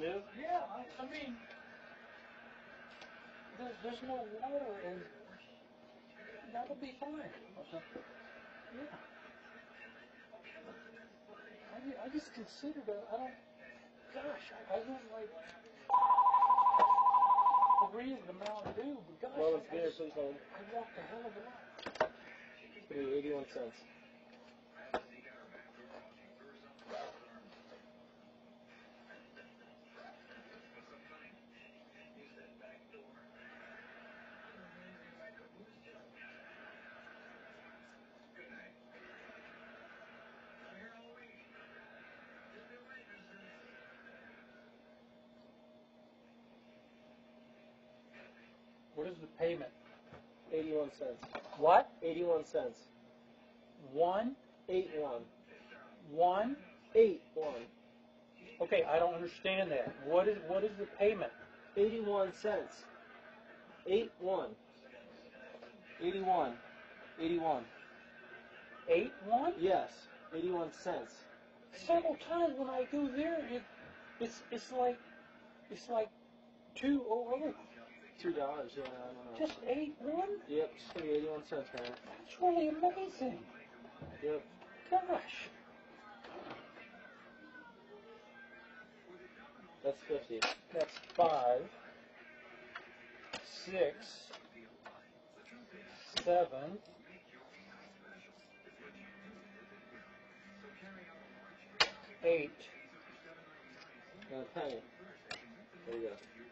Yeah, I, I mean, there's, there's no water and that'll be fine. I yeah. I, I just considered it, I don't, gosh, I, I went like of the Mountain Dew, but gosh, Well, I, it's I, beer, please hold. I walked a hell of a lot. It'll be 81 cents. What is the payment? 81 cents. What? 81 cents. One, 8 1. one? 8 1. Okay, I don't understand that. What is, what is the payment? 81 cents. 8 1. 81. 81. Eight one? Yes. 81 cents. Several times when I go there, it, it's, it's like, it's like two oh oh. $2, yeah, I don't know. Just eight one? Yep, just gonna be 81 cents, man. That's really amazing. Yep. Gosh. That's 50. That's five, six, seven, eight. Now, penny. There you go.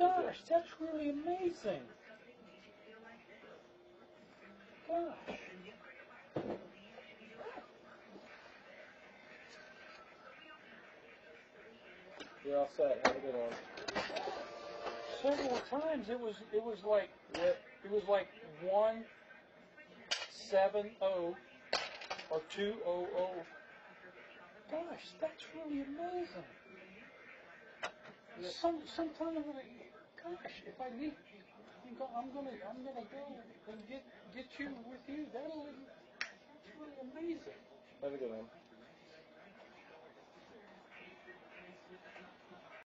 Gosh, that's really amazing. Gosh. You're all set. Have a good one. Several times it was it was like it was like one seven oh or two oh oh. Gosh, that's really amazing. Some sometimes I'm gonna gosh, if I need I'm, I'm gonna I'm gonna go and get get you with you. That'll that's really amazing. Have a good one.